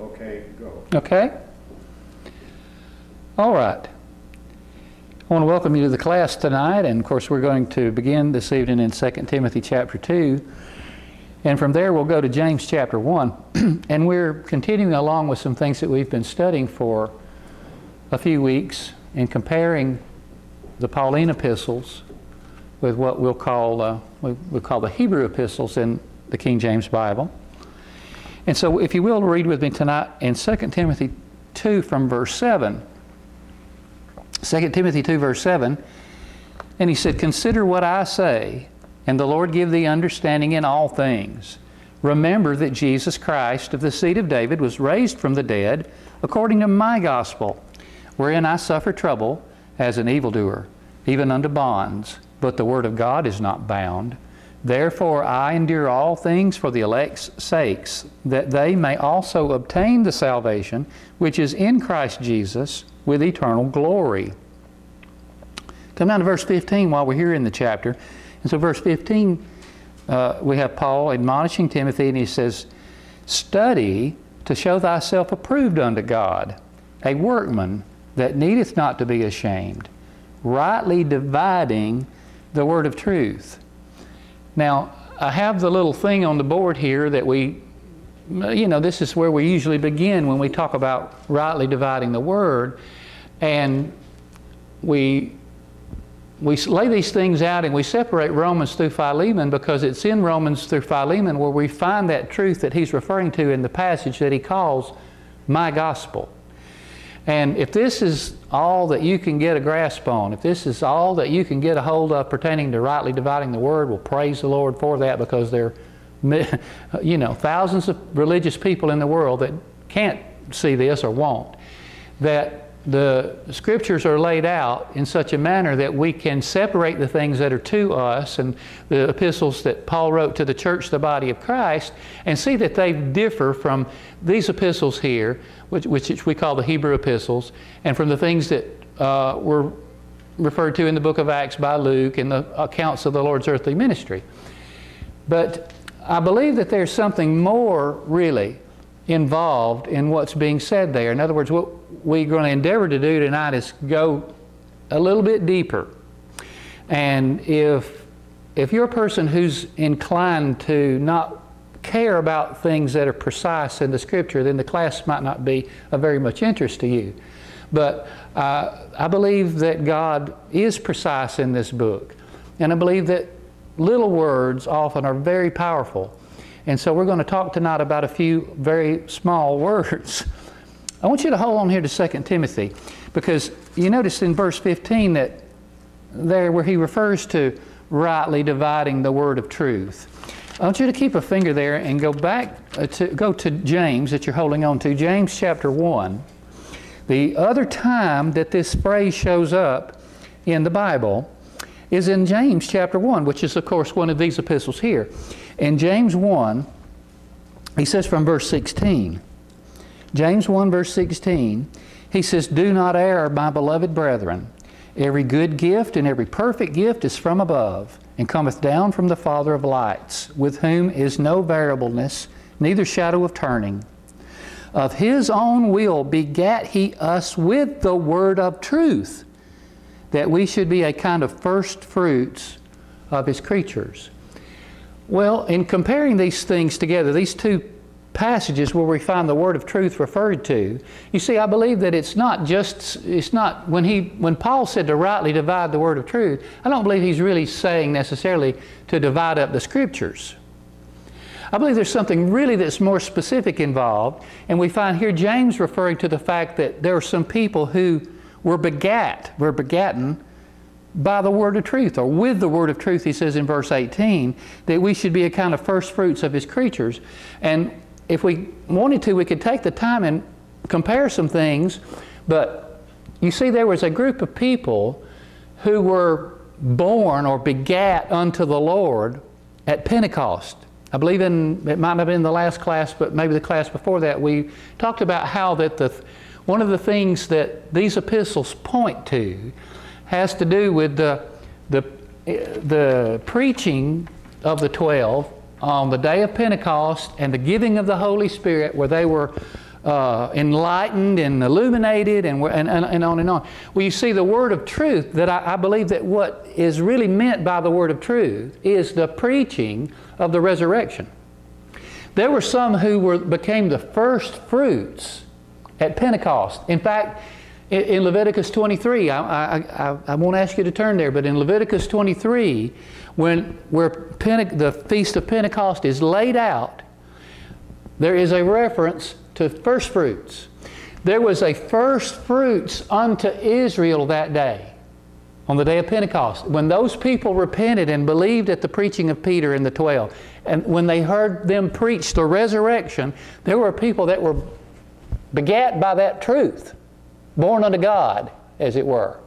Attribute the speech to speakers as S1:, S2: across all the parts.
S1: Okay, go.
S2: Okay? All right. I want to welcome you to the class tonight, and of course, we're going to begin this evening in 2 Timothy chapter 2. And from there, we'll go to James chapter 1. and we're continuing along with some things that we've been studying for a few weeks and comparing the Pauline epistles with what we'll call, uh, we, we'll call the Hebrew epistles in the King James Bible. And so, if you will, read with me tonight in 2 Timothy 2 from verse 7. 2 Timothy 2, verse 7. And he said, Consider what I say, and the Lord give thee understanding in all things. Remember that Jesus Christ of the seed of David was raised from the dead according to my gospel, wherein I suffer trouble as an evildoer, even unto bonds. But the word of God is not bound. Therefore I endure all things for the elect's sakes, that they may also obtain the salvation which is in Christ Jesus with eternal glory. Come down to verse 15 while we're here in the chapter. And so, verse 15, uh, we have Paul admonishing Timothy, and he says, Study to show thyself approved unto God, a workman that needeth not to be ashamed, rightly dividing the word of truth. Now, I have the little thing on the board here that we, you know, this is where we usually begin when we talk about rightly dividing the word. And we, we lay these things out and we separate Romans through Philemon because it's in Romans through Philemon where we find that truth that he's referring to in the passage that he calls my gospel. And if this is all that you can get a grasp on, if this is all that you can get a hold of pertaining to rightly dividing the word, well, praise the Lord for that because there are, you know, thousands of religious people in the world that can't see this or won't. That the scriptures are laid out in such a manner that we can separate the things that are to us and the epistles that Paul wrote to the church, the body of Christ, and see that they differ from these epistles here, which, which we call the Hebrew epistles, and from the things that uh, were referred to in the book of Acts by Luke and the accounts of the Lord's earthly ministry. But I believe that there's something more really involved in what's being said there. In other words, what we're going to endeavor to do tonight is go a little bit deeper. And if, if you're a person who's inclined to not care about things that are precise in the Scripture, then the class might not be of very much interest to you. But uh, I believe that God is precise in this book. And I believe that little words often are very powerful. And so we're going to talk tonight about a few very small words. I want you to hold on here to 2 Timothy because you notice in verse 15 that there where he refers to rightly dividing the word of truth. I want you to keep a finger there and go back uh, to go to James that you're holding on to, James chapter 1. The other time that this phrase shows up in the Bible is in James chapter 1, which is, of course, one of these epistles here. In James 1, he says from verse 16, James 1, verse 16, he says, Do not err, my beloved brethren. Every good gift and every perfect gift is from above, and cometh down from the Father of lights, with whom is no variableness, neither shadow of turning. Of his own will begat he us with the word of truth, that we should be a kind of first fruits of his creatures. Well, in comparing these things together, these two passages where we find the word of truth referred to, you see, I believe that it's not just, it's not, when he, when Paul said to rightly divide the word of truth, I don't believe he's really saying necessarily to divide up the scriptures. I believe there's something really that's more specific involved, and we find here James referring to the fact that there are some people who were begat, were begotten by the word of truth, or with the word of truth, he says in verse 18, that we should be a kind of first fruits of his creatures. And if we wanted to, we could take the time and compare some things, but you see, there was a group of people who were born or begat unto the Lord at Pentecost. I believe in, it might have been the last class, but maybe the class before that, we talked about how that the, one of the things that these epistles point to has to do with the, the, eh, the preaching of the 12 on the day of Pentecost and the giving of the Holy Spirit, where they were uh, enlightened and illuminated and, and, and, on and on. Well, you see, the word of truth, that I, I believe that what is really meant by the word of truth is the preaching of the resurrection. There were some who were, became the first fruits at Pentecost. In fact, in Leviticus 23, I, I, I, won't ask you to turn there, but in Leviticus 23, when where Pente- the Feast of Pentecost is laid out, there is a reference to first fruits. There was a first fruits unto Israel that day, on the day of Pentecost, when those people repented and believed at the preaching of Peter and the twelve. And when they heard them preach the resurrection, there were people that were begat by that truth born unto God, as it were.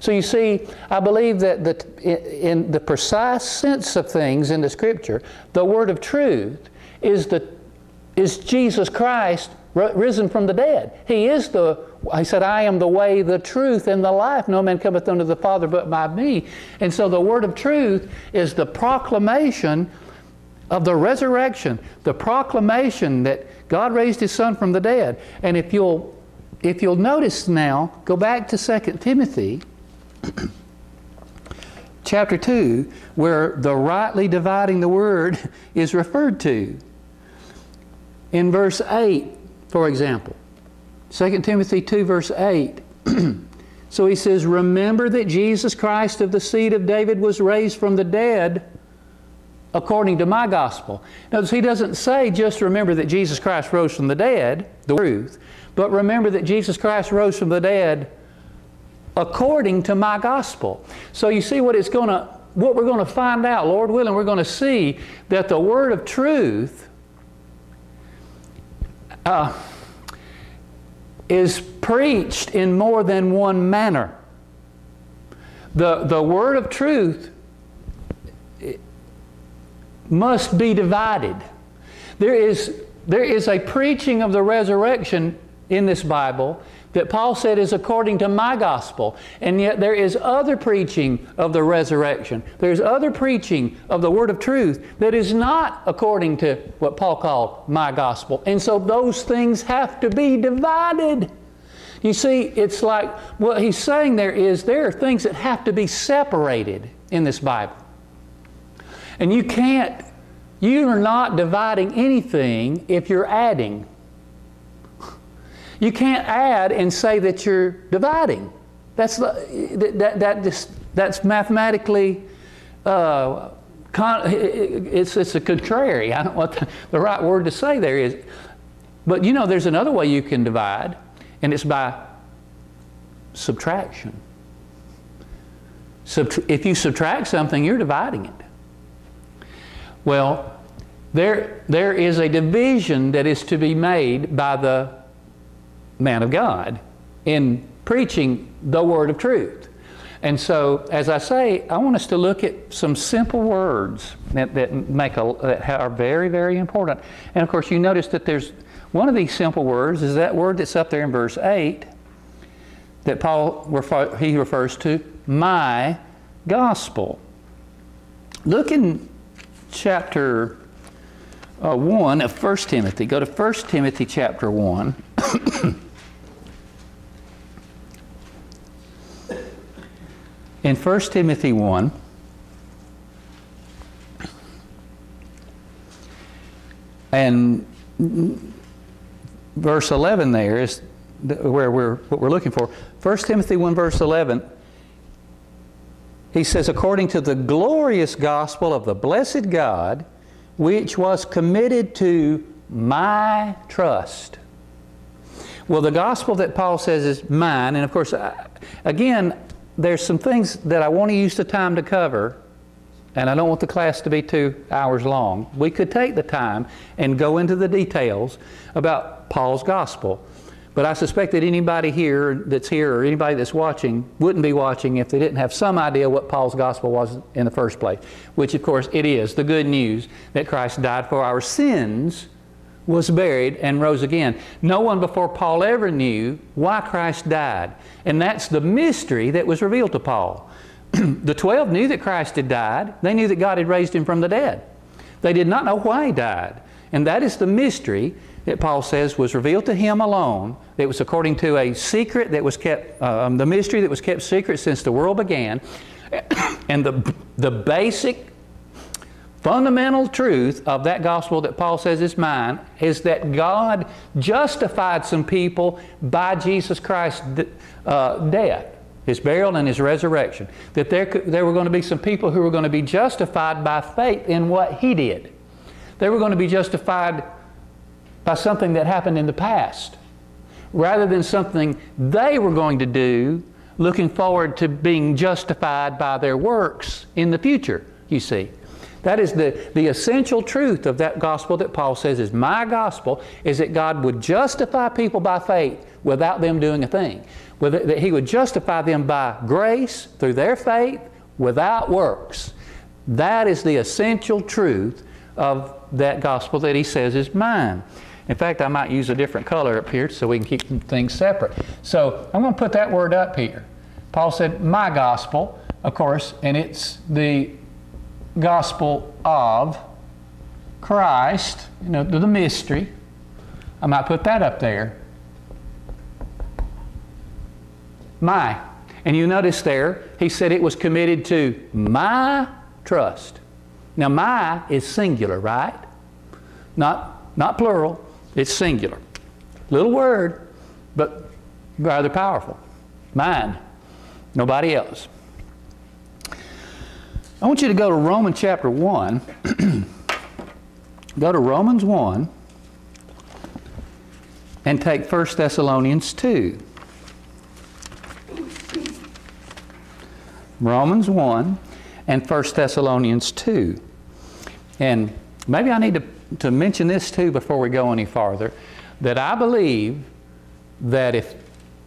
S2: So you see, I believe that the, in the precise sense of things in the Scripture, the word of truth is, the, is Jesus Christ risen from the dead. He is the, he said, I am the way, the truth, and the life. No man cometh unto the Father but by me. And so the word of truth is the proclamation of the resurrection, the proclamation that God raised His Son from the dead. And if you'll if you'll notice now, go back to 2 Timothy chapter 2, where the rightly dividing the word is referred to. In verse 8, for example, 2 Timothy 2, verse 8. so he says, Remember that Jesus Christ of the seed of David was raised from the dead according to my gospel. Notice he doesn't say just remember that Jesus Christ rose from the dead, the truth. But remember that Jesus Christ rose from the dead according to my gospel. So you see what it's going to what we're going to find out, Lord willing, we're going to see that the word of truth uh, is preached in more than one manner. The, the word of truth must be divided. There is, there is a preaching of the resurrection in this Bible that Paul said is according to my gospel. And yet there is other preaching of the resurrection. There's other preaching of the word of truth that is not according to what Paul called my gospel. And so those things have to be divided. You see, it's like what he's saying there is there are things that have to be separated in this Bible. And you can't, you are not dividing anything if you're adding. You can't add and say that you're dividing. That's, that, that, just, that's mathematically, uh, con, it's, it's a contrary. I don't know what the, the right word to say there is. But you know, there's another way you can divide, and it's by subtraction. Subtra- if you subtract something, you're dividing it. Well, there, there is a division that is to be made by the man of God in preaching the word of truth. And so, as I say, I want us to look at some simple words that, that make a, that are very, very important. And of course, you notice that there's one of these simple words is that word that's up there in verse 8 that Paul refer, he refers to my gospel. Look in chapter uh, 1 of 1 Timothy. Go to 1 Timothy chapter 1. in 1 Timothy 1, and verse 11 there is where we're what we're looking for. 1 timothy 1 verse 11 he says according to the glorious gospel of the blessed god which was committed to my trust. Well the gospel that paul says is mine and of course again there's some things that I want to use the time to cover, and I don't want the class to be two hours long. We could take the time and go into the details about Paul's gospel. But I suspect that anybody here that's here or anybody that's watching wouldn't be watching if they didn't have some idea what Paul's gospel was in the first place, which of course it is the good news that Christ died for our sins was buried and rose again. No one before Paul ever knew why Christ died. And that's the mystery that was revealed to Paul. the 12 knew that Christ had died, they knew that God had raised him from the dead. They did not know why he died. And that is the mystery that Paul says was revealed to him alone. It was according to a secret that was kept, um, the mystery that was kept secret since the world began. and the, the basic fundamental truth of that gospel that Paul says is mine is that God justified some people by Jesus Christ's uh, death, His burial, and His resurrection. That there, could, there were going to be some people who were going to be justified by faith in what He did. They were going to be justified by something that happened in the past rather than something they were going to do looking forward to being justified by their works in the future, you see. That is the, the essential truth of that gospel that Paul says is my gospel, is that God would justify people by faith without them doing a thing. That He would justify them by grace through their faith without works. That is the essential truth of that gospel that He says is mine. In fact, I might use a different color up here so we can keep things separate. So I'm going to put that word up here. Paul said, my gospel, of course, and it's the gospel of Christ, you know, the mystery. I might put that up there. My. And you notice there, he said it was committed to my trust. Now, my is singular, right? Not, not plural, it's singular. Little word, but rather powerful. Mine, nobody else. I want you to go to Romans chapter 1. go to Romans 1 and take 1 Thessalonians 2. Romans 1 and 1 Thessalonians 2. And maybe I need to, to mention this too before we go any farther that I believe that if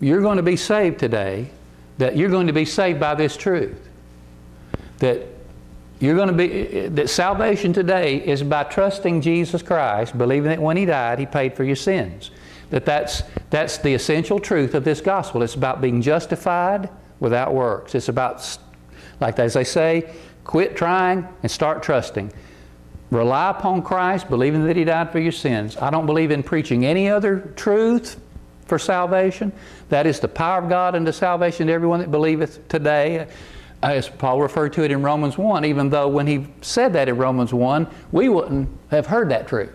S2: you're going to be saved today, that you're going to be saved by this truth. That you're going to be, that salvation today is by trusting Jesus Christ, believing that when He died, He paid for your sins. That that's, that's the essential truth of this gospel. It's about being justified without works. It's about, like as they say, quit trying and start trusting. Rely upon Christ, believing that He died for your sins. I don't believe in preaching any other truth for salvation. That is the power of God unto salvation to everyone that believeth today as Paul referred to it in Romans 1, even though when he said that in Romans 1, we wouldn't have heard that truth.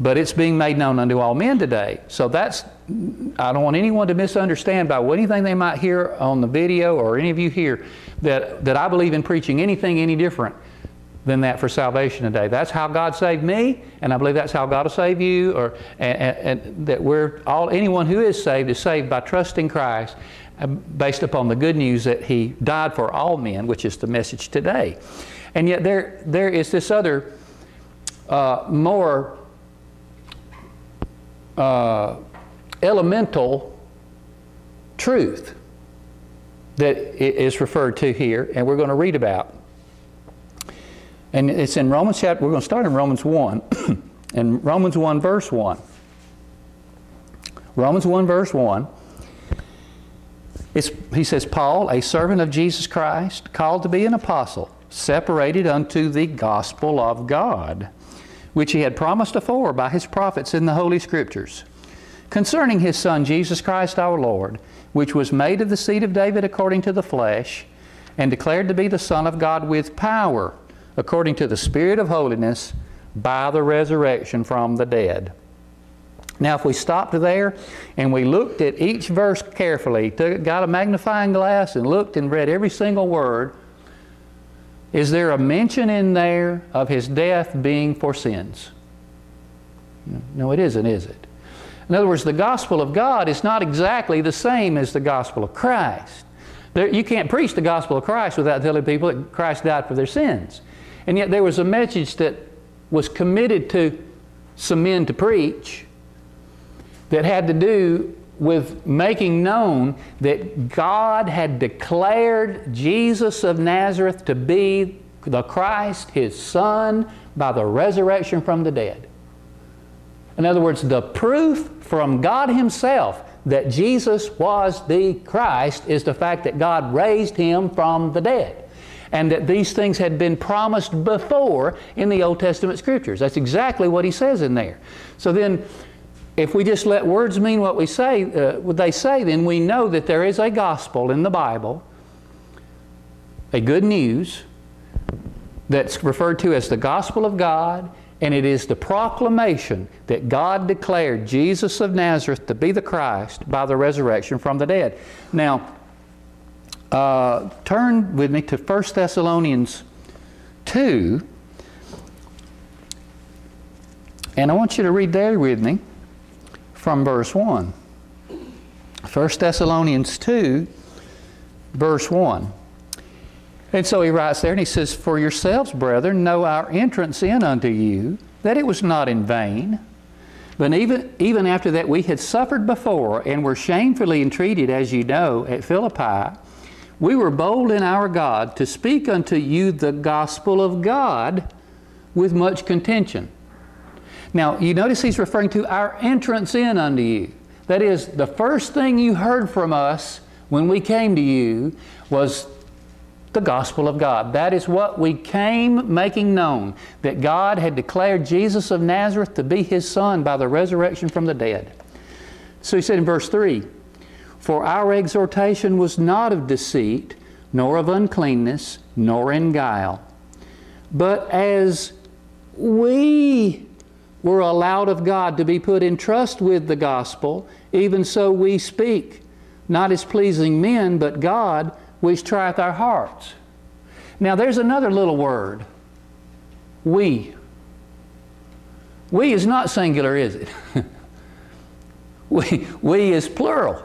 S2: But it's being made known unto all men today. So that's, I don't want anyone to misunderstand by anything they might hear on the video or any of you here that, that I believe in preaching anything any different than that for salvation today. That's how God saved me, and I believe that's how God will save you, or and, and that we're all anyone who is saved is saved by trusting Christ based upon the good news that he died for all men, which is the message today. And yet there, there is this other uh, more uh, elemental truth that is referred to here, and we're going to read about. And it's in Romans chapter, we're going to start in Romans 1, in Romans 1, verse 1. Romans 1, verse 1. It's, he says, Paul, a servant of Jesus Christ, called to be an apostle, separated unto the gospel of God, which he had promised afore by his prophets in the Holy Scriptures, concerning his Son Jesus Christ our Lord, which was made of the seed of David according to the flesh, and declared to be the Son of God with power, according to the Spirit of holiness, by the resurrection from the dead now, if we stopped there and we looked at each verse carefully, took, got a magnifying glass and looked and read every single word, is there a mention in there of his death being for sins? No, it isn't, is it? In other words, the gospel of God is not exactly the same as the gospel of Christ. There, you can't preach the gospel of Christ without telling people that Christ died for their sins. And yet there was a message that was committed to some men to preach that had to do with making known that God had declared Jesus of Nazareth to be the Christ, His Son, by the resurrection from the dead. In other words, the proof from God Himself that Jesus was the Christ is the fact that God raised Him from the dead. and that these things had been promised before in the Old Testament scriptures. That's exactly what he says in there. So then, if we just let words mean what we say, uh, what they say, then we know that there is a gospel in the Bible, a good news that's referred to as the gospel of God, and it is the proclamation that God declared Jesus of Nazareth to be the Christ by the resurrection from the dead. Now, uh, turn with me to 1 Thessalonians 2. And I want you to read there with me from verse 1. 1 Thessalonians 2, verse 1. And so he writes there and he says, For yourselves, brethren, know our entrance in unto you, that it was not in vain. But even, even after that we had suffered before and were shamefully entreated, as you know, at Philippi, we were bold in our God to speak unto you the gospel of God with much contention. Now, you notice he's referring to our entrance in unto you. That is, the first thing you heard from us when we came to you was the gospel of God. That is what we came making known that God had declared Jesus of Nazareth to be his son by the resurrection from the dead. So he said in verse 3 For our exhortation was not of deceit, nor of uncleanness, nor in guile, but as we were allowed of God to be put in trust with the gospel, even so we speak, not as pleasing men, but God which trieth our hearts. Now, there's another little word we. We is not singular, is it? we, we is plural.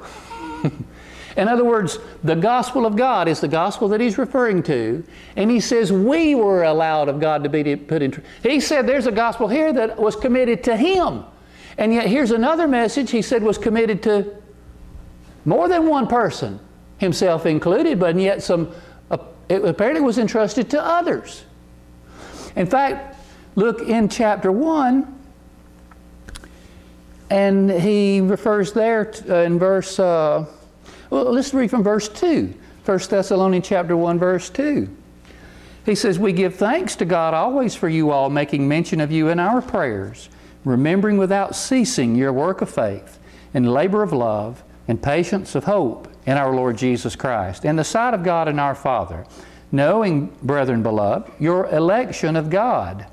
S2: In other words, the gospel of God is the gospel that he's referring to, and he says we were allowed of God to be put in. He said there's a gospel here that was committed to him, and yet here's another message he said was committed to more than one person himself included, but yet some, uh, it apparently was entrusted to others. In fact, look in chapter 1, and he refers there to, uh, in verse, uh, well, let's read from verse 2. 1 Thessalonians chapter 1, verse 2. He says, We give thanks to God always for you all, making mention of you in our prayers, remembering without ceasing your work of faith, and labor of love, and patience of hope in our Lord Jesus Christ, in the sight of God and our Father, knowing, brethren beloved, your election of God.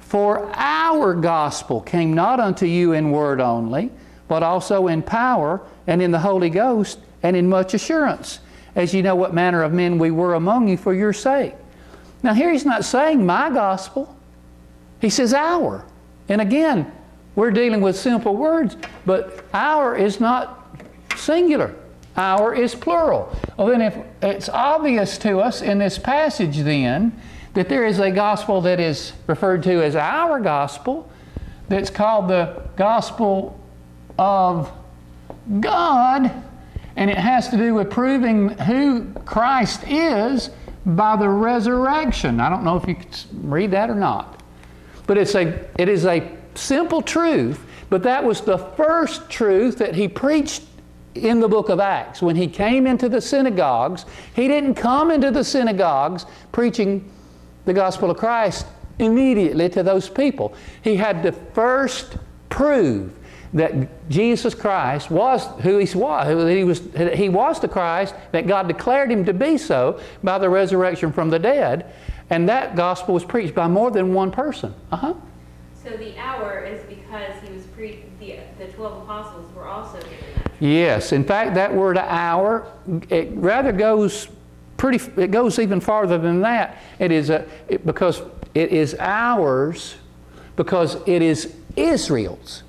S2: For our gospel came not unto you in word only, but also in power and in the Holy Ghost and in much assurance, as you know what manner of men we were among you for your sake. Now, here he's not saying my gospel, he says our. And again, we're dealing with simple words, but our is not singular. Our is plural. Well, then, if it's obvious to us in this passage, then, that there is a gospel that is referred to as our gospel, that's called the gospel of God, and it has to do with proving who Christ is by the resurrection. I don't know if you read that or not. But it's a, it is a simple truth, but that was the first truth that he preached in the book of Acts. When he came into the synagogues, he didn't come into the synagogues preaching the gospel of Christ immediately to those people. He had to first prove that Jesus Christ was who he was, who he was, he was the Christ, that God declared him to be so by the resurrection from the dead, and that gospel was preached by more than one person.
S1: Uh-huh. So the our is because he was pre the the twelve apostles were also given that.
S2: Yes, in fact, that word our it rather goes pretty. It goes even farther than that. It is a it, because it is ours because it is Israel's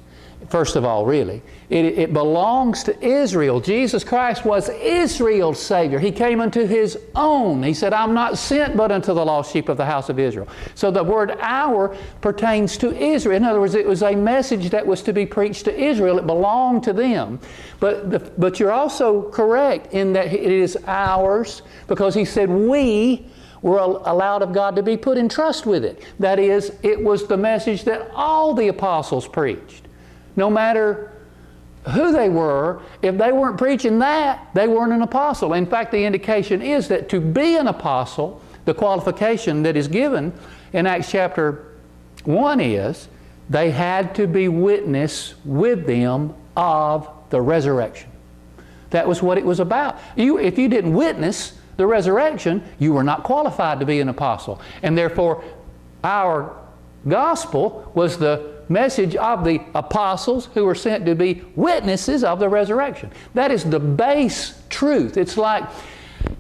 S2: first of all, really. It, it, belongs to Israel. Jesus Christ was Israel's Savior. He came unto His own. He said, I'm not sent but unto the lost sheep of the house of Israel. So the word our pertains to Israel. In other words, it was a message that was to be preached to Israel. It belonged to them. But, the, but you're also correct in that it is ours because He said, We were allowed of God to be put in trust with it. That is, it was the message that all the apostles preached no matter who they were, if they weren't preaching that, they weren't an apostle. In fact, the indication is that to be an apostle, the qualification that is given in Acts chapter 1 is they had to be witness with them of the resurrection. That was what it was about. You, if you didn't witness the resurrection, you were not qualified to be an apostle. And therefore, our gospel was the message of the apostles who were sent to be witnesses of the resurrection. That is the base truth. It's like,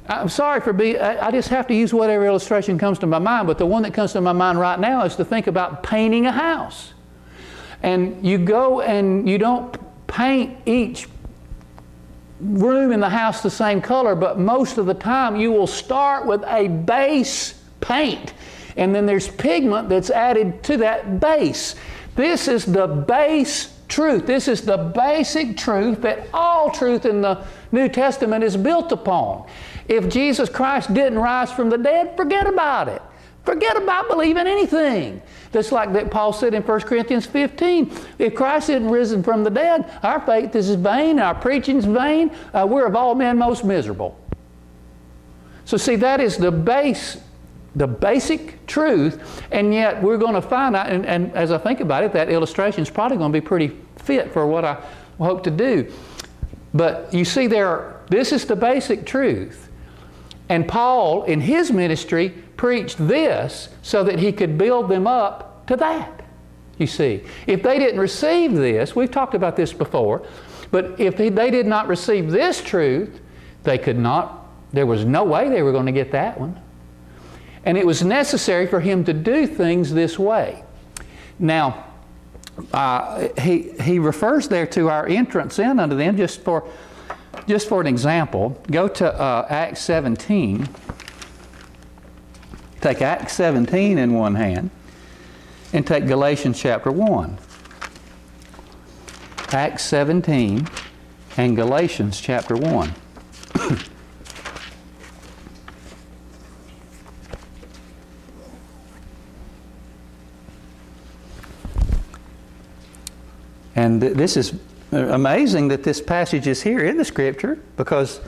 S2: I'm sorry for being, I just have to use whatever illustration comes to my mind, but the one that comes to my mind right now is to think about painting a house. And you go and you don't paint each room in the house the same color, but most of the time you will start with a base paint. And then there's pigment that's added to that base. This is the base truth. This is the basic truth that all truth in the New Testament is built upon. If Jesus Christ didn't rise from the dead, forget about it. Forget about believing anything. Just like that Paul said in 1 Corinthians 15. If Christ isn't risen from the dead, our faith is vain, our preaching is vain, uh, we're of all men most miserable. So see, that is the base, the basic truth, and yet we're going to find out, and, and as I think about it, that illustration is probably going to be pretty fit for what I hope to do. But you see there, this is the basic truth. And Paul, in his ministry, preached this so that he could build them up to that. You see, if they didn't receive this, we've talked about this before, but if they did not receive this truth, they could not, there was no way they were going to get that one. And it was necessary for him to do things this way. Now, uh, he, he refers there to our entrance in unto them just for just for an example, go to uh, Acts 17. Take Acts 17 in one hand and take Galatians chapter 1. Acts 17 and Galatians chapter 1. and th this is uh, amazing that this passage is here in the scripture because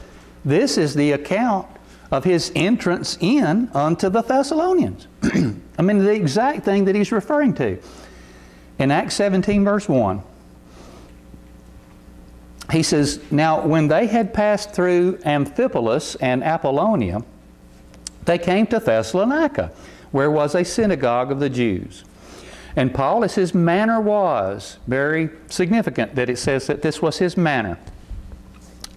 S2: this is the account of his entrance in unto the Thessalonians. I mean, the exact thing that he's referring to. In Acts 17, verse 1, he says, Now, when they had passed through Amphipolis and Apollonia, they came to Thessalonica, where was a synagogue of the Jews. And Paul, as his manner was, very significant that it says that this was his manner.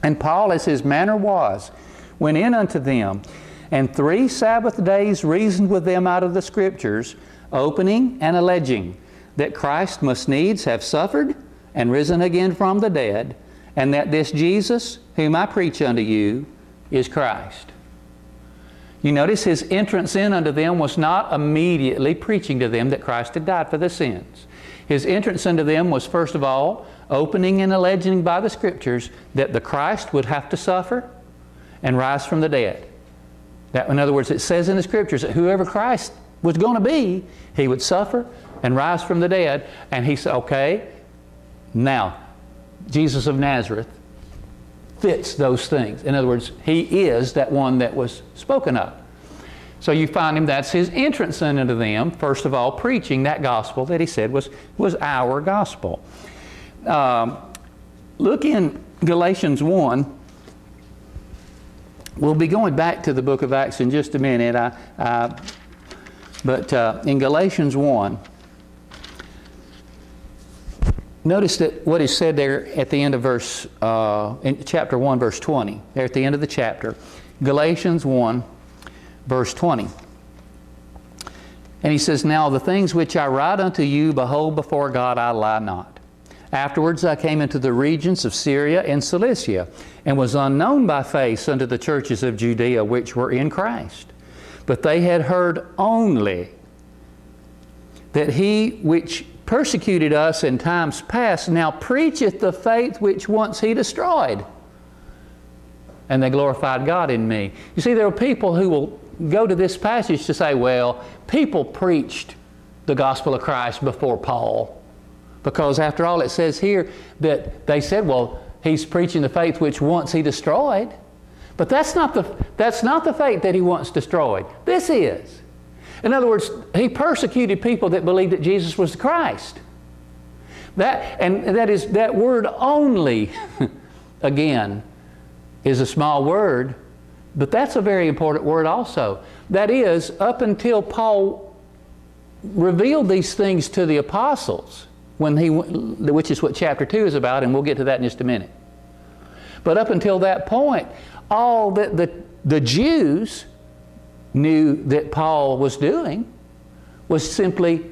S2: And Paul, as his manner was, went in unto them, and three Sabbath days reasoned with them out of the Scriptures, opening and alleging that Christ must needs have suffered and risen again from the dead, and that this Jesus, whom I preach unto you, is Christ. You notice his entrance in unto them was not immediately preaching to them that Christ had died for their sins. His entrance into them was, first of all, opening and alleging by the Scriptures that the Christ would have to suffer and rise from the dead. That, in other words, it says in the Scriptures that whoever Christ was going to be, he would suffer and rise from the dead. And he said, okay, now, Jesus of Nazareth fits those things. In other words, he is that one that was spoken of. So you find him, that's his entrance into them, first of all, preaching that gospel that he said was, was our gospel. Um, look in Galatians 1. We'll be going back to the book of Acts in just a minute. I, I, but uh, in Galatians 1, Notice that what is said there at the end of verse, uh, in chapter 1, verse 20, there at the end of the chapter. Galatians 1, verse 20. And he says, Now the things which I write unto you, behold, before God I lie not. Afterwards I came into the regions of Syria and Cilicia, and was unknown by face unto the churches of Judea which were in Christ. But they had heard only that he which persecuted us in times past, now preacheth the faith which once he destroyed. And they glorified God in me. You see, there are people who will go to this passage to say, well, people preached the gospel of Christ before Paul. Because after all, it says here that they said, well, he's preaching the faith which once he destroyed. But that's not the, that's not the faith that he once destroyed. This is. In other words, he persecuted people that believed that Jesus was the Christ. That, and that is that word only, again, is a small word, but that's a very important word also. That is, up until Paul revealed these things to the apostles, when he, which is what chapter 2 is about, and we'll get to that in just a minute. But up until that point, all that the, the Jews knew that Paul was doing was simply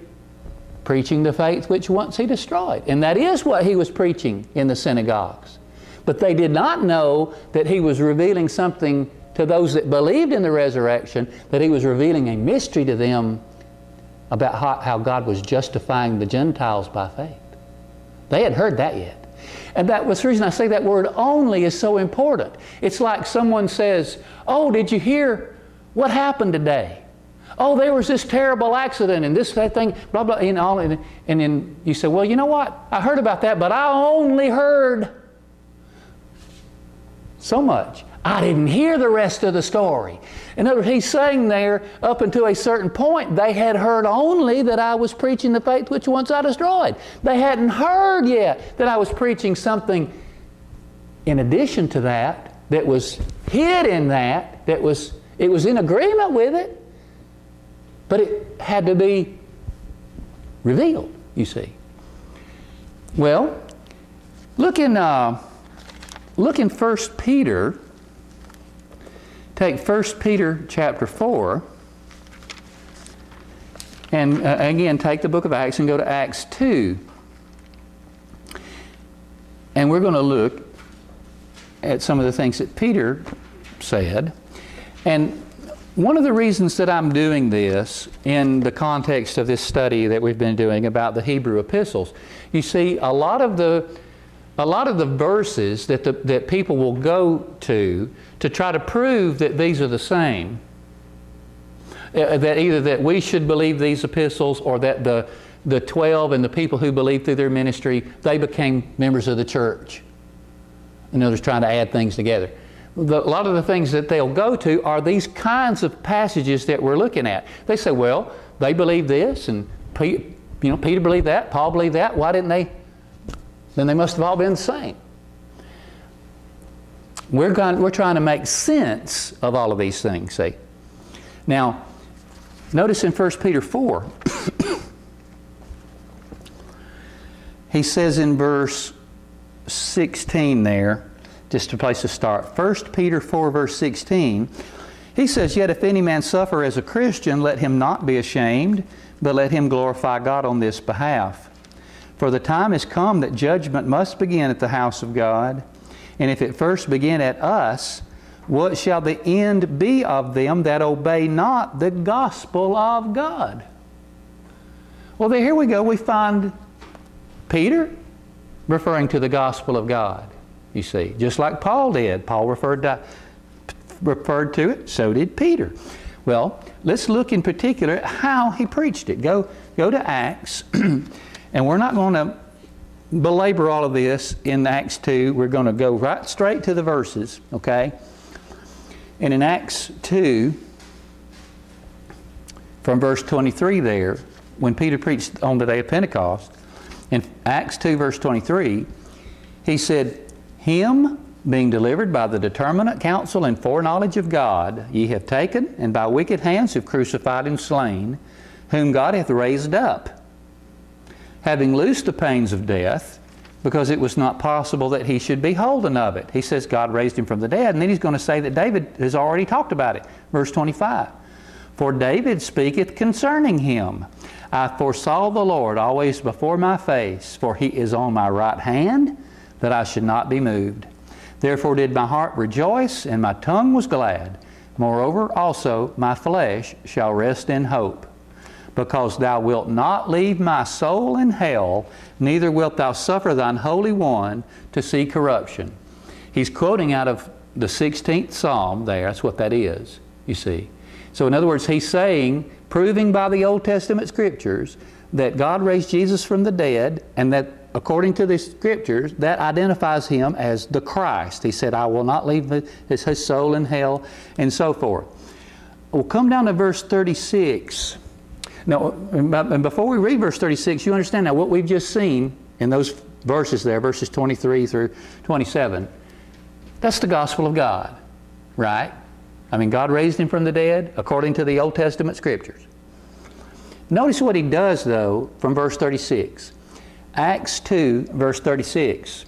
S2: preaching the faith which once he destroyed. And that is what he was preaching in the synagogues. But they did not know that he was revealing something to those that believed in the resurrection, that he was revealing a mystery to them about how, how God was justifying the Gentiles by faith. They hadn't heard that yet. And that was the reason I say that word only is so important. It's like someone says, Oh, did you hear what happened today? Oh, there was this terrible accident and this, that thing, blah, blah, and all. And, and then you say, Well, you know what? I heard about that, but I only heard so much. I didn't hear the rest of the story. In other words, he's saying there, up until a certain point, they had heard only that I was preaching the faith which once I destroyed. They hadn't heard yet that I was preaching something in addition to that, that was hid in that, that was, it was in agreement with it, but it had to be revealed, you see. Well, look in, uh, look in 1 Peter take 1 Peter chapter 4 and uh, again take the book of Acts and go to Acts 2. And we're going to look at some of the things that Peter said. And one of the reasons that I'm doing this in the context of this study that we've been doing about the Hebrew epistles, you see, a lot of the a lot of the verses that, the, that people will go to to try to prove that these are the same, uh, that either that we should believe these epistles or that the, the 12 and the people who believed through their ministry, they became members of the church. In other words, trying to add things together. The, a lot of the things that they'll go to are these kinds of passages that we're looking at. They say, well, they believe this, and Pe- you know, Peter believed that, Paul believed that. Why didn't they then they must have all been the same. We're, going, we're trying to make sense of all of these things, see. Now, notice in 1 Peter 4, he says in verse 16 there, just a place to start. 1 Peter 4, verse 16, he says, Yet if any man suffer as a Christian, let him not be ashamed, but let him glorify God on this behalf. For the time has come that judgment must begin at the house of God. And if it first begin at us, what shall the end be of them that obey not the gospel of God? Well, there, here we go. We find Peter referring to the gospel of God, you see, just like Paul did. Paul referred to, referred to it, so did Peter. Well, let's look in particular at how he preached it. Go, go to Acts. And we're not going to belabor all of this in Acts 2. We're going to go right straight to the verses, okay? And in Acts 2, from verse 23 there, when Peter preached on the day of Pentecost, in Acts 2, verse 23, he said, Him being delivered by the determinate counsel and foreknowledge of God, ye have taken, and by wicked hands have crucified and slain, whom God hath raised up having loosed the pains of death, because it was not possible that he should be holden of it. He says God raised him from the dead, and then he's going to say that David has already talked about it. Verse 25. For David speaketh concerning him. I foresaw the Lord always before my face, for he is on my right hand, that I should not be moved. Therefore did my heart rejoice, and my tongue was glad. Moreover, also my flesh shall rest in hope because thou wilt not leave my soul in hell, neither wilt thou suffer thine Holy One to see corruption. He's quoting out of the 16th Psalm there. That's what that is, you see. So, in other words, he's saying, proving by the Old Testament scriptures, that God raised Jesus from the dead, and that according to the scriptures, that identifies him as the Christ. He said, I will not leave his, soul in hell, and so forth. We'll come down to verse 36. Now, and before we read verse 36, you understand now what we've just seen in those verses there, verses 23 through 27. That's the gospel of God, right? I mean, God raised him from the dead according to the Old Testament scriptures. Notice what he does, though, from verse 36. Acts 2, verse 36.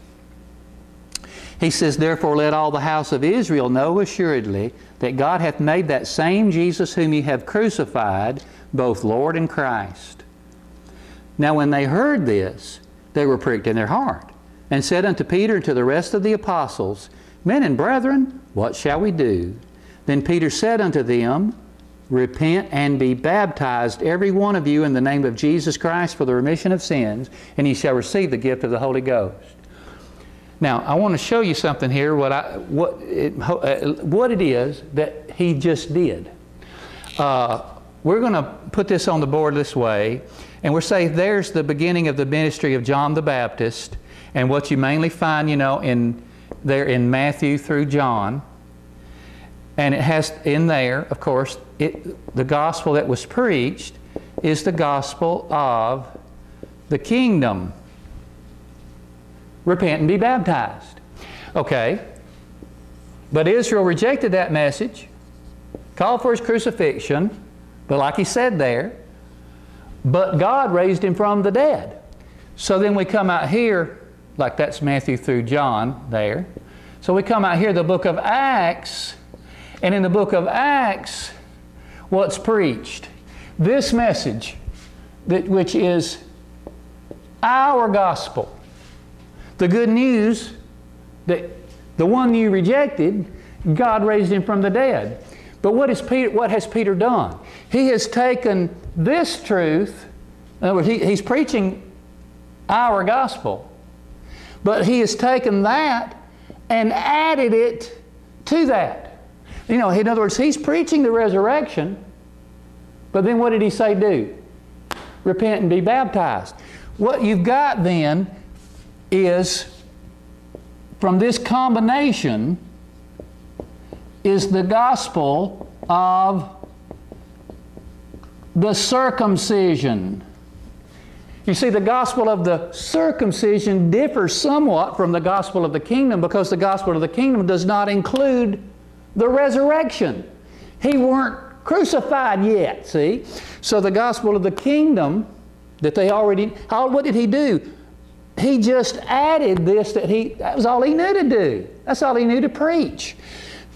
S2: He says, Therefore let all the house of Israel know assuredly that God hath made that same Jesus whom ye have crucified, both Lord and Christ. Now when they heard this, they were pricked in their heart, and said unto Peter and to the rest of the apostles, Men and brethren, what shall we do? Then Peter said unto them, Repent and be baptized, every one of you, in the name of Jesus Christ for the remission of sins, and ye shall receive the gift of the Holy Ghost. Now, I want to show you something here, what, I, what, it, uh, what it is that he just did. Uh, we're going to put this on the board this way, and we're saying there's the beginning of the ministry of John the Baptist, and what you mainly find, you know, in there in Matthew through John. And it has in there, of course, it, the gospel that was preached is the gospel of the kingdom. Repent and be baptized. Okay. But Israel rejected that message, called for his crucifixion, but like he said there, but God raised him from the dead. So then we come out here, like that's Matthew through John there. So we come out here, the book of Acts, and in the book of Acts, what's preached? This message, that, which is our gospel. The good news that the one you rejected, God raised him from the dead. But what, is Peter, what has Peter done? He has taken this truth, in other words, he, he's preaching our gospel, but he has taken that and added it to that. You know, in other words, he's preaching the resurrection, but then what did he say do? Repent and be baptized. What you've got then is from this combination is the gospel of the circumcision. You see, the gospel of the circumcision differs somewhat from the gospel of the kingdom because the gospel of the kingdom does not include the resurrection. He weren't crucified yet, see? So the gospel of the kingdom that they already, what did he do? He just added this that he, that was all he knew to do. That's all he knew to preach.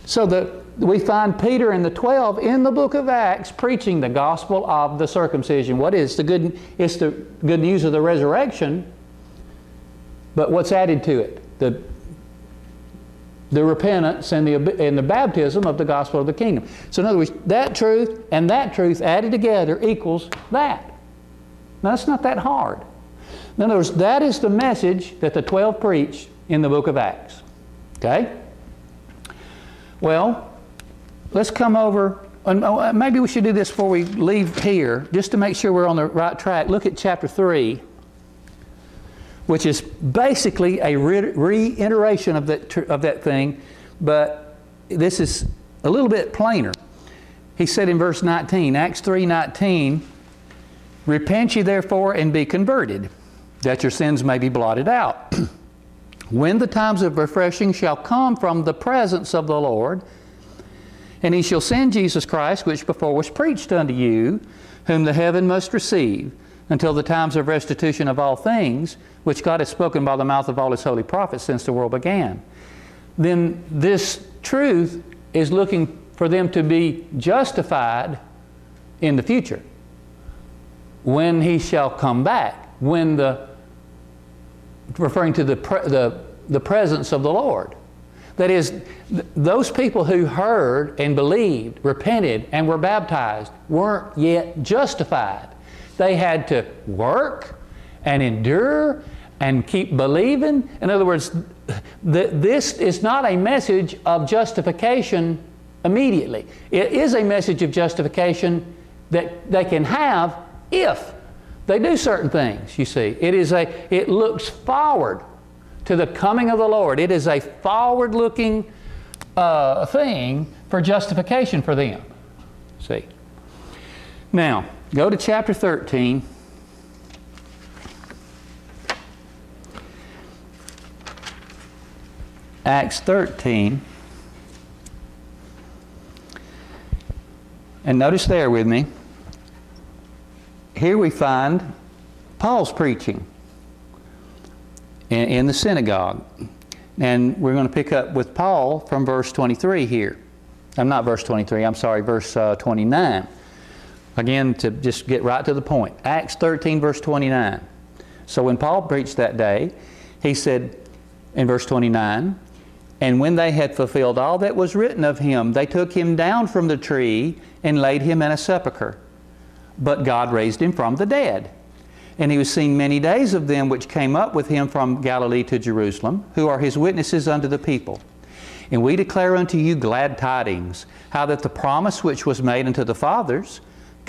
S2: So the, we find Peter and the 12 in the book of Acts preaching the gospel of the circumcision. What is the good, it's the good news of the resurrection, but what's added to it? The the repentance and the, and the baptism of the gospel of the kingdom. So, in other words, that truth and that truth added together equals that. Now, that's not that hard. In other words, that is the message that the 12 preached in the book of Acts. Okay? Well, let's come over. And oh, uh, maybe we should do this before we leave here, just to make sure we're on the right track. Look at chapter 3 which is basically a reiteration of that, of that thing, but this is a little bit plainer. He said in verse 19, Acts 3 19, Repent ye therefore and be converted, that your sins may be blotted out. when the times of refreshing shall come from the presence of the Lord, and he shall send Jesus Christ, which before was preached unto you, whom the heaven must receive until the times of restitution of all things, which God has spoken by the mouth of all his holy prophets since the world began. Then this truth is looking for them to be justified in the future. When he shall come back, when the, referring to the, the, the presence of the Lord. That is, th those people who heard and believed, repented, and were baptized weren't yet justified. They had to work and endure and keep believing. In other words, th this is not a message of justification immediately. It is a message of justification that they can have if they do certain things, you see. It is a it looks forward to the coming of the Lord. It is a forward-looking uh, thing for justification for them. See. Now, go to chapter 13. Acts 13. And notice there with me, here we find Paul's preaching in, in the synagogue. And we're going to pick up with Paul from verse 23 here. I'm not verse 23, I'm sorry, verse uh, 29. Again, to just get right to the point. Acts 13, verse 29. So when Paul preached that day, he said in verse 29, And when they had fulfilled all that was written of him, they took him down from the tree and laid him in a sepulchre. But God raised him from the dead. And he was seen many days of them which came up with him from Galilee to Jerusalem, who are his witnesses unto the people. And we declare unto you glad tidings, how that the promise which was made unto the fathers,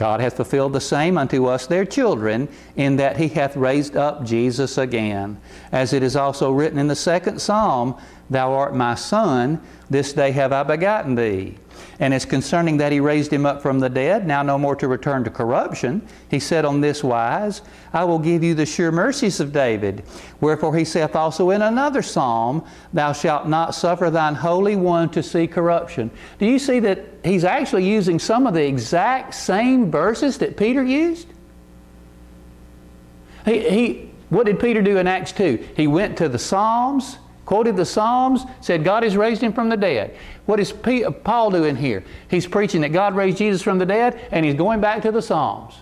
S2: God hath fulfilled the same unto us their children, in that he hath raised up Jesus again. As it is also written in the second psalm, Thou art my son, this day have I begotten thee. And as concerning that he raised him up from the dead, now no more to return to corruption, he said on this wise, I will give you the sure mercies of David. Wherefore he saith also in another psalm, Thou shalt not suffer thine Holy One to see corruption. Do you see that he's actually using some of the exact same verses that Peter used? He, he, what did Peter do in Acts 2? He went to the Psalms, quoted the Psalms, said God has raised him from the dead. What is Paul doing here? He's preaching that God raised Jesus from the dead, and he's going back to the Psalms.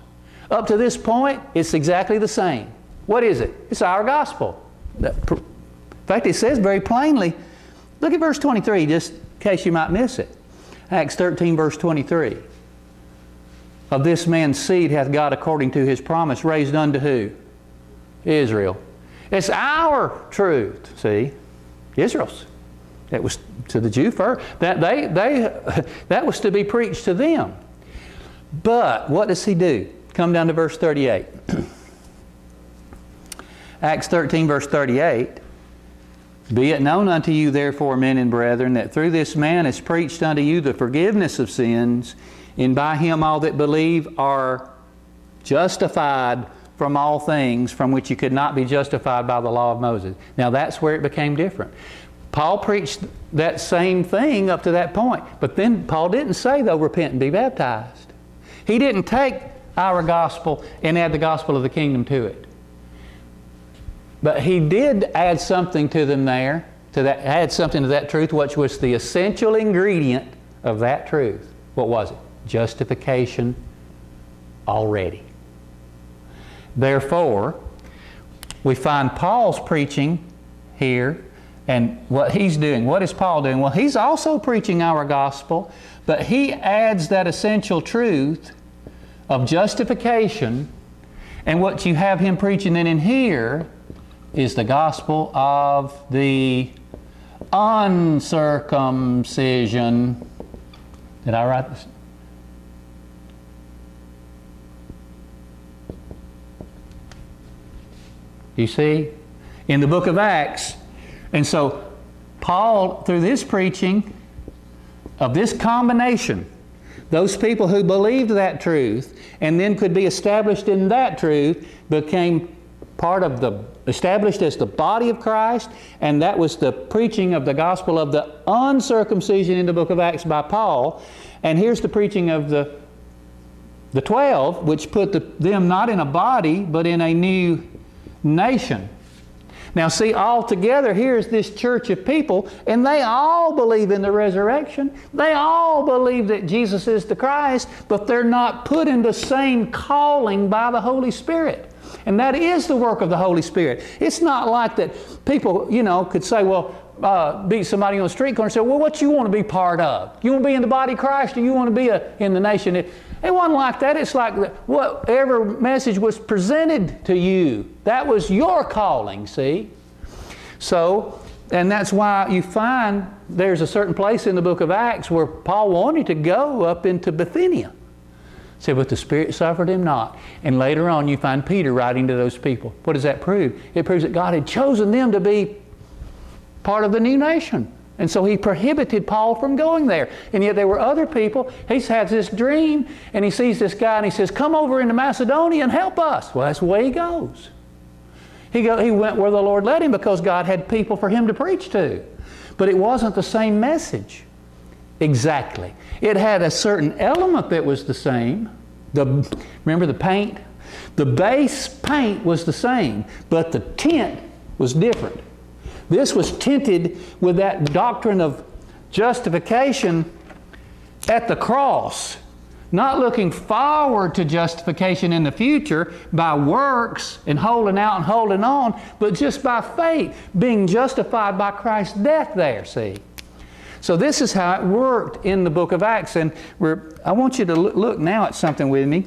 S2: Up to this point, it's exactly the same. What is it? It's our gospel. In fact, it says very plainly, look at verse 23, just in case you might miss it. Acts 13, verse 23. Of this man's seed hath God, according to his promise, raised unto who? Israel. It's our truth, see? Israel's. That was to the Jew first. That, they, they, that was to be preached to them. But what does he do? Come down to verse 38. Acts 13, verse 38. Be it known unto you, therefore, men and brethren, that through this man is preached unto you the forgiveness of sins, and by him all that believe are justified from all things from which you could not be justified by the law of Moses. Now that's where it became different. Paul preached that same thing up to that point. But then Paul didn't say, though, repent and be baptized. He didn't take our gospel and add the gospel of the kingdom to it. But he did add something to them there, to that, add something to that truth, which was the essential ingredient of that truth. What was it? Justification already. Therefore, we find Paul's preaching here and what he's doing, what is Paul doing? Well, he's also preaching our gospel, but he adds that essential truth of justification. And what you have him preaching then in here is the gospel of the uncircumcision. Did I write this? You see? In the book of Acts, and so, Paul, through this preaching of this combination, those people who believed that truth and then could be established in that truth became part of the established as the body of Christ, and that was the preaching of the gospel of the uncircumcision in the book of Acts by Paul. And here's the preaching of the the 12, which put the, them not in a body, but in a new nation. Now, see, all together, here's this church of people, and they all believe in the resurrection. They all believe that Jesus is the Christ, but they're not put in the same calling by the Holy Spirit. And that is the work of the Holy Spirit. It's not like that people, you know, could say, well, uh, beat somebody on the street corner and say, well, what you want to be part of? You want to be in the body of Christ or you want to be a, in the nation? It, it wasn't like that. It's like whatever message was presented to you, that was your calling, see? So, and that's why you find there's a certain place in the book of Acts where Paul wanted to go up into Bithynia. Said, but the Spirit suffered him not. And later on, you find Peter writing to those people. What does that prove? It proves that God had chosen them to be part of the new nation. And so he prohibited Paul from going there. And yet there were other people. He has this dream and he sees this guy and he says, Come over into Macedonia and help us. Well, that's the way he goes. He, go, he went where the Lord led him because God had people for him to preach to. But it wasn't the same message exactly. It had a certain element that was the same. The, remember the paint? The base paint was the same, but the tint was different. This was tinted with that doctrine of justification at the cross, not looking forward to justification in the future by works and holding out and holding on, but just by faith, being justified by Christ's death there, see. So this is how it worked in the book of Acts, and I want you to look now at something with me.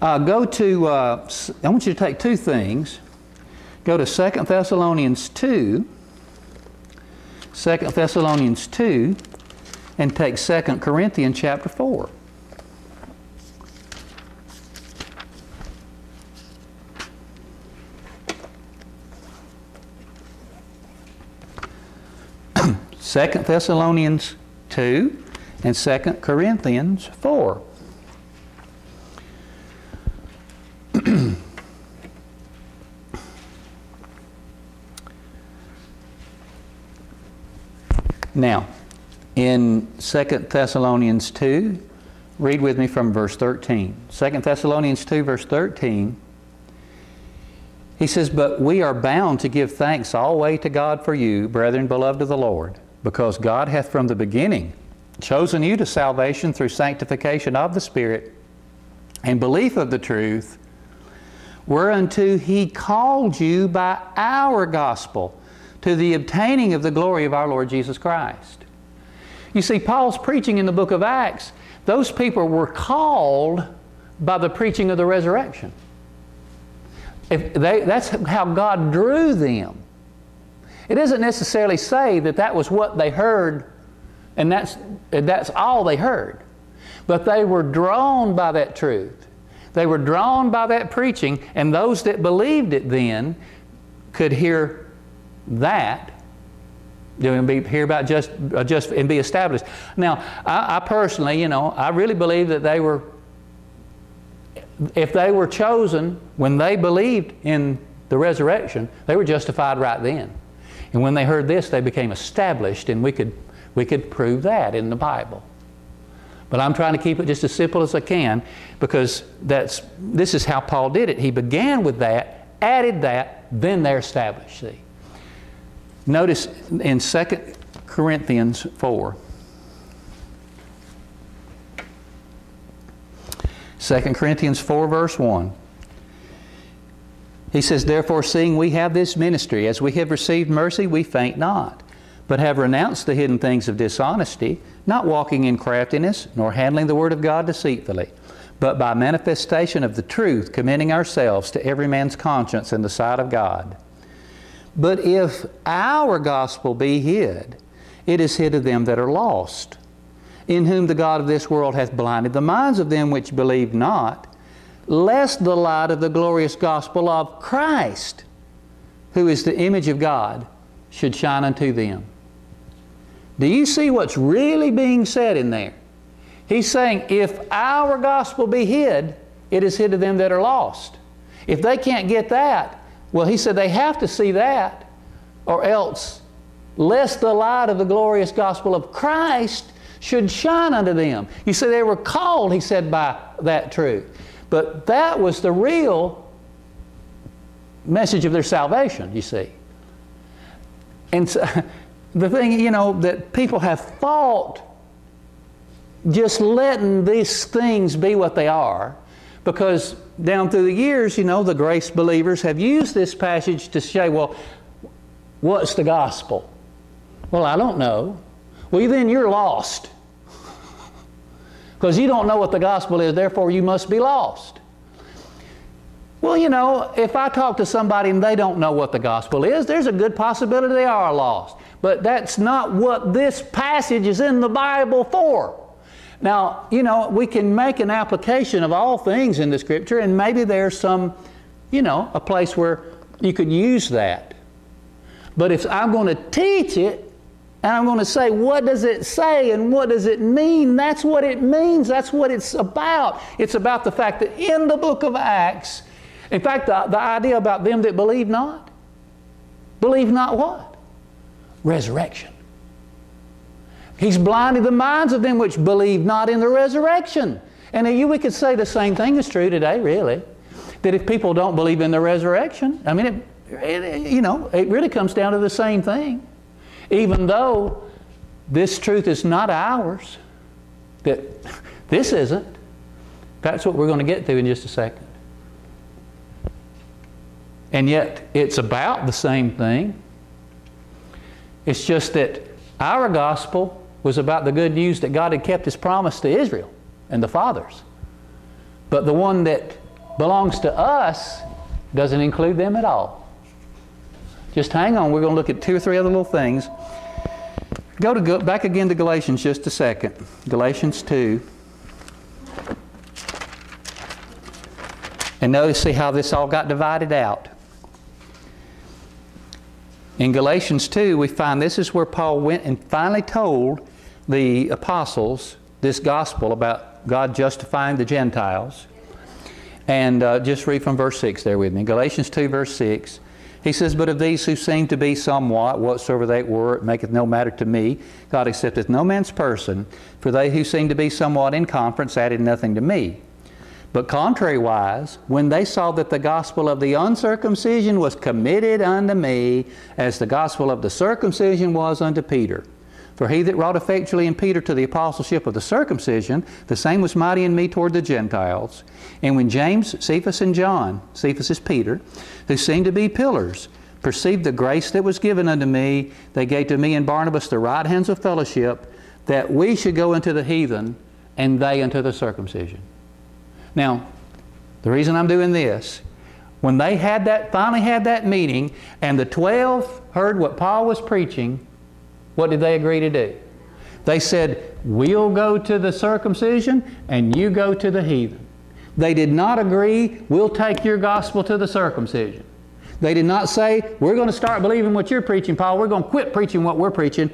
S2: Uh, go to, uh, I want you to take two things. Go to 2 Thessalonians 2. 2 Thessalonians 2 and take 2 Corinthians chapter 4. Second Thessalonians 2 and 2 Corinthians 4. Now, in 2 Thessalonians 2, read with me from verse 13. 2 Thessalonians 2, verse 13, he says, But we are bound to give thanks always to God for you, brethren beloved of the Lord, because God hath from the beginning chosen you to salvation through sanctification of the Spirit and belief of the truth, whereunto he called you by our gospel to the obtaining of the glory of our Lord Jesus Christ. You see, Paul's preaching in the book of Acts, those people were called by the preaching of the resurrection. If they, that's how God drew them. It doesn't necessarily say that that was what they heard and that's, that's all they heard. But they were drawn by that truth. They were drawn by that preaching, and those that believed it then could hear that and be hear about just uh, just and be established. Now, I, I, personally, you know, I really believe that they were, if they were chosen when they believed in the resurrection, they were justified right then. And when they heard this, they became established, and we could we could prove that in the Bible. But I'm trying to keep it just as simple as I can because that's this is how Paul did it. He began with that, added that, then they're established. See. Notice in 2 Corinthians 4. 2 Corinthians 4, verse 1. He says, Therefore, seeing we have this ministry, as we have received mercy, we faint not, but have renounced the hidden things of dishonesty, not walking in craftiness, nor handling the word of God deceitfully, but by manifestation of the truth, commending ourselves to every man's conscience in the sight of God. But if our gospel be hid, it is hid of them that are lost, in whom the God of this world hath blinded the minds of them which believe not, lest the light of the glorious gospel of Christ, who is the image of God, should shine unto them. Do you see what's really being said in there? He's saying, if our gospel be hid, it is hid to them that are lost. If they can't get that, well, he said they have to see that, or else, lest the light of the glorious gospel of Christ should shine unto them. You see, they were called, he said, by that truth. But that was the real message of their salvation, you see. And so, the thing, you know, that people have thought just letting these things be what they are because down through the years, you know, the grace believers have used this passage to say, well, what's the gospel? Well, I don't know. Well, then you're lost. Because you don't know what the gospel is, therefore you must be lost. Well, you know, if I talk to somebody and they don't know what the gospel is, there's a good possibility they are lost. But that's not what this passage is in the Bible for. Now, you know, we can make an application of all things in the Scripture, and maybe there's some, you know, a place where you could use that. But if I'm going to teach it, and I'm going to say, what does it say and what does it mean? That's what it means. That's what it's about. It's about the fact that in the book of Acts, in fact, the, the idea about them that believe not, believe not what? Resurrection. He's blinded the minds of them which believe not in the resurrection. And we could say the same thing is true today, really. That if people don't believe in the resurrection, I mean, it, it, you know, it really comes down to the same thing even though this truth is not ours, that this isn't. That's what we're going to get to in just a second. And yet, it's about the same thing. It's just that our gospel was about the good news that God had kept His promise to Israel and the fathers. But the one that belongs to us doesn't include them at all. Just hang on. We're going to look at two or three other little things. Go to go, back again to Galatians just a second. Galatians 2. And notice, see how this all got divided out. In Galatians 2, we find this is where Paul went and finally told the apostles this gospel about God justifying the Gentiles. And uh, just read from verse 6 there with me. Galatians 2, verse 6. He says, But of these who seem to be somewhat, whatsoever they were, it maketh no matter to me. God accepteth no man's person. For they who seem to be somewhat in conference added nothing to me. But contrariwise, when they saw that the gospel of the uncircumcision was committed unto me, as the gospel of the circumcision was unto Peter. For he that wrought effectually in Peter to the apostleship of the circumcision, the same was mighty in me toward the Gentiles. And when James, Cephas, and John, Cephas is Peter, who seemed to be pillars, perceived the grace that was given unto me, they gave to me and Barnabas the right hands of fellowship, that we should go into the heathen, and they into the circumcision. Now, the reason I'm doing this, when they had that, finally had that meeting, and the twelve heard what Paul was preaching, what did they agree to do? They said, We'll go to the circumcision and you go to the heathen. They did not agree, We'll take your gospel to the circumcision. They did not say, We're going to start believing what you're preaching, Paul. We're going to quit preaching what we're preaching.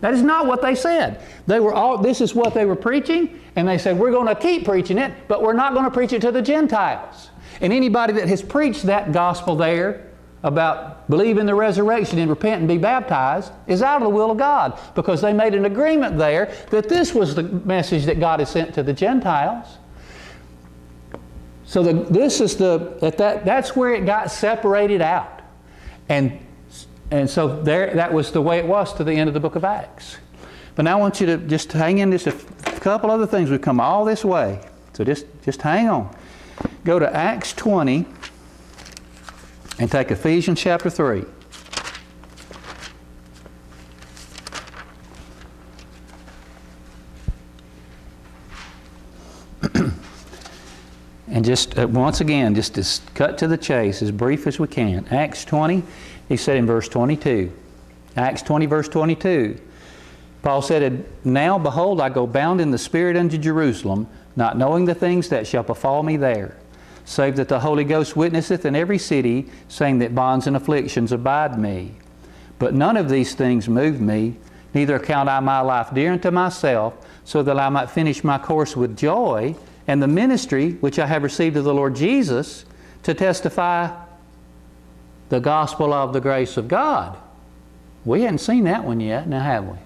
S2: That is not what they said. They were all, this is what they were preaching, and they said, We're going to keep preaching it, but we're not going to preach it to the Gentiles. And anybody that has preached that gospel there about believe in the resurrection and repent and be baptized is out of the will of God because they made an agreement there that this was the message that God had sent to the Gentiles. So the, this is the that, that that's where it got separated out, and and so there that was the way it was to the end of the book of Acts. But now I want you to just hang in just a couple other things. We've come all this way, so just just hang on. Go to Acts 20 and take Ephesians chapter 3. and just uh, once again, just to cut to the chase as brief as we can. Acts 20, he said in verse 22. Acts 20, verse 22. Paul said, Now behold, I go bound in the Spirit unto Jerusalem, not knowing the things that shall befall me there save that the Holy Ghost witnesseth in every city, saying that bonds and afflictions abide me. But none of these things move me, neither count I my life dear unto myself, so that I might finish my course with joy, and the ministry which I have received of the Lord Jesus, to testify the gospel of the grace of God. We hadn't seen that one yet, now have we?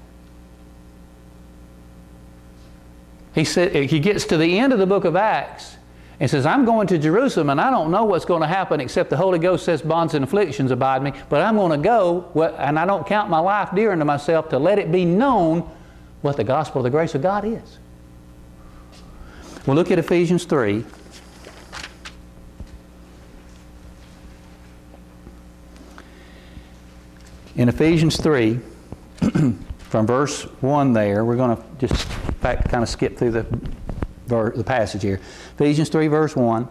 S2: He said he gets to the end of the book of Acts and says, I'm going to Jerusalem and I don't know what's going to happen except the Holy Ghost says bonds and afflictions abide me, but I'm going to go and I don't count my life dear unto myself to let it be known what the gospel of the grace of God is. We'll look at Ephesians 3. In Ephesians 3, from verse 1 there, we're going to just fact, kind of skip through the the passage here. Ephesians 3, verse 1.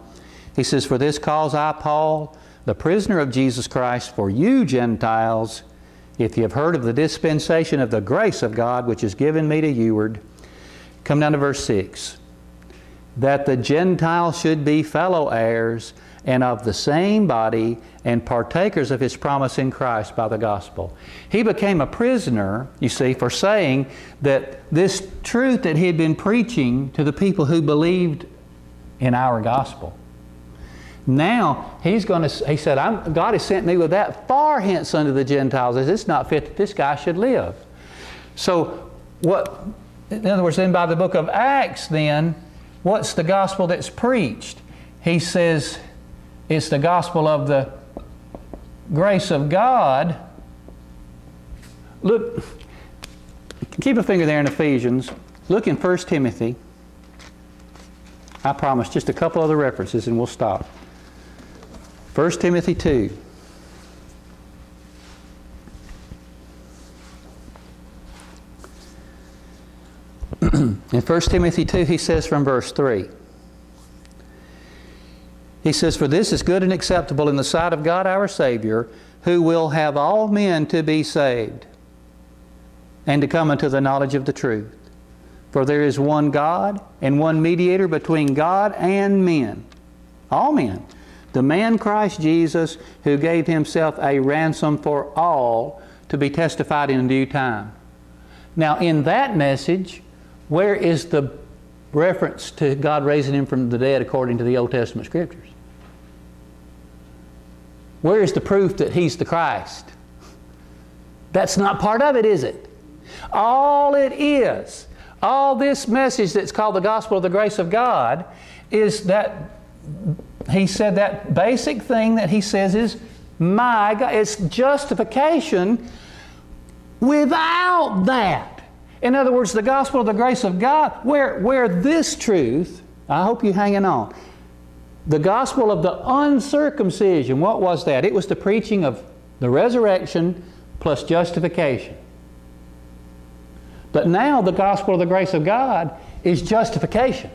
S2: He says, For this cause I, Paul, the prisoner of Jesus Christ, for you Gentiles, if you have heard of the dispensation of the grace of God which is given me to youward, Come down to verse 6. That the Gentiles should be fellow heirs and of the same body and partakers of his promise in Christ by the gospel. He became a prisoner, you see, for saying that this truth that he had been preaching to the people who believed in our gospel. Now he's going to. He said, I'm, "God has sent me with that far hence unto the Gentiles, as it's not fit that this guy should live." So, what? In other words, then by the book of Acts, then what's the gospel that's preached? He says it's the gospel of the grace of God. Look, keep a finger there in Ephesians. Look in 1 Timothy. I promise just a couple other references and we'll stop. 1 Timothy 2. In 1 Timothy 2, he says from verse 3 He says, For this is good and acceptable in the sight of God our Savior, who will have all men to be saved and to come unto the knowledge of the truth. For there is one God and one mediator between God and men, all men, the man Christ Jesus, who gave himself a ransom for all to be testified in due time. Now, in that message, where is the reference to God raising him from the dead according to the Old Testament Scriptures? Where is the proof that he's the Christ? That's not part of it, is it? All it is, all this message that's called the gospel of the grace of God, is that he said that basic thing that he says is my God. It's justification without that. In other words, the gospel of the grace of God, where, where this truth, I hope you're hanging on, the gospel of the uncircumcision, what was that? It was the preaching of the resurrection plus justification. But now the gospel of the grace of God is justification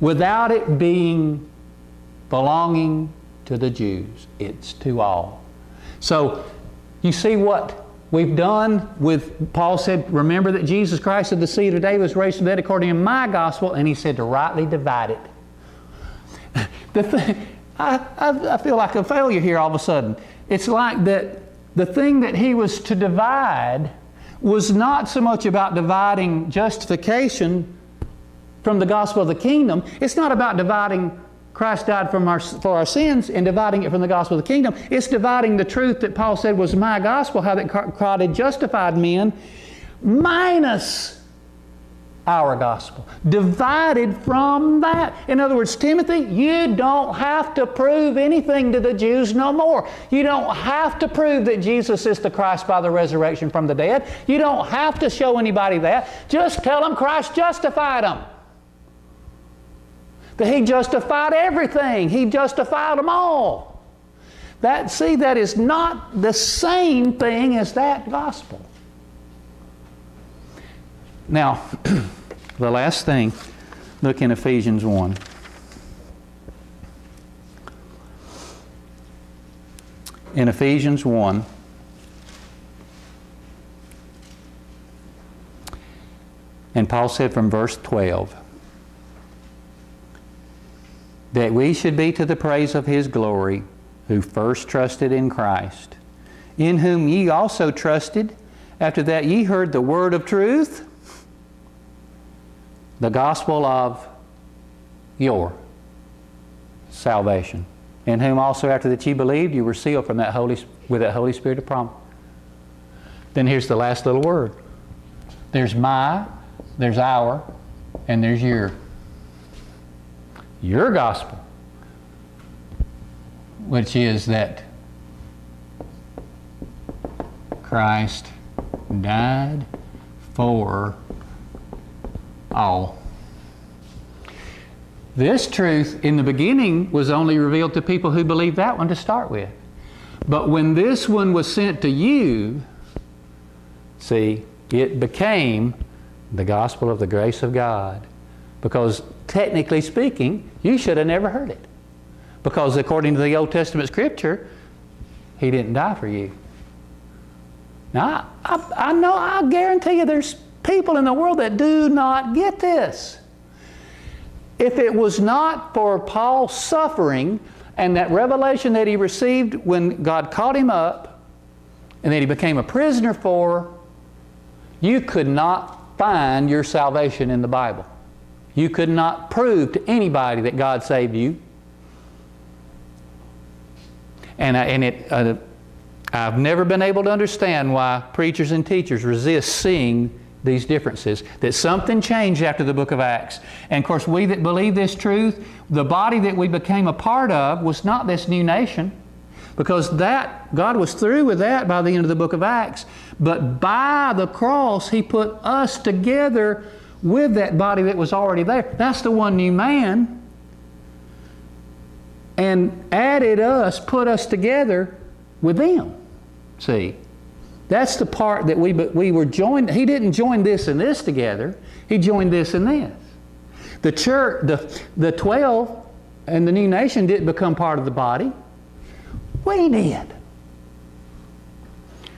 S2: without it being belonging to the Jews. It's to all. So you see what we've done with, Paul said, remember that Jesus Christ of the seed of David was raised from the dead according to my gospel, and he said to rightly divide it. the I, I, I feel like a failure here all of a sudden. It's like that the thing that he was to divide was not so much about dividing justification from the gospel of the kingdom. It's not about dividing Christ died from our, for our sins and dividing it from the gospel of the kingdom. It's dividing the truth that Paul said was my gospel, how that God had justified men, minus our gospel. Divided from that. In other words, Timothy, you don't have to prove anything to the Jews no more. You don't have to prove that Jesus is the Christ by the resurrection from the dead. You don't have to show anybody that. Just tell them Christ justified them. That he justified everything. He justified them all. That see, that is not the same thing as that gospel. Now, the last thing, look in Ephesians 1. In Ephesians 1, and Paul said from verse 12, that we should be to the praise of his glory, who first trusted in Christ, in whom ye also trusted, after that ye heard the word of truth, the gospel of your salvation, in whom also after that ye believed, you were sealed from that Holy, with that Holy Spirit of promise. Then here's the last little word. There's my, there's our, and there's your your gospel, which is that Christ died for all. This truth in the beginning was only revealed to people who believed that one to start with. But when this one was sent to you, see, it became the gospel of the grace of God. Because technically speaking, you should have never heard it. Because according to the Old Testament scripture, he didn't die for you. Now, I, I, I know, I guarantee you there's people in the world that do not get this. If it was not for Paul's suffering and that revelation that he received when God caught him up and that he became a prisoner for, you could not find your salvation in the Bible. You could not prove to anybody that God saved you. And, I, and it, uh, I've never been able to understand why preachers and teachers resist seeing these differences. That something changed after the book of Acts. And of course, we that believe this truth, the body that we became a part of was not this new nation. Because that, God was through with that by the end of the book of Acts. But by the cross, He put us together with that body that was already there. That's the one new man. And added us, put us together with them. See? That's the part that we, but we were joined. He didn't join this and this together. He joined this and this. The church, the, the 12 and the new nation didn't become part of the body. We did.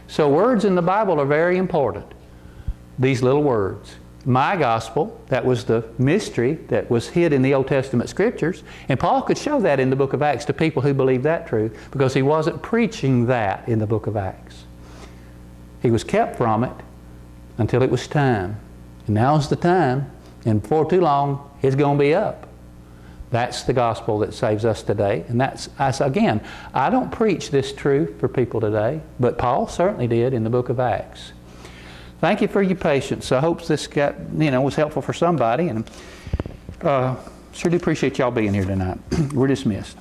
S2: So words in the Bible are very important. These little words. My gospel, that was the mystery that was hid in the Old Testament scriptures. And Paul could show that in the book of Acts to people who believed that truth because he wasn't preaching that in the book of Acts. He was kept from it until it was time. And now's the time, and before too long, it's going to be up. That's the gospel that saves us today. And that's, that's, again, I don't preach this truth for people today, but Paul certainly did in the book of Acts. Thank you for your patience. I hope this got, you know, was helpful for somebody. And uh, sure appreciate y'all being here tonight. We're dismissed.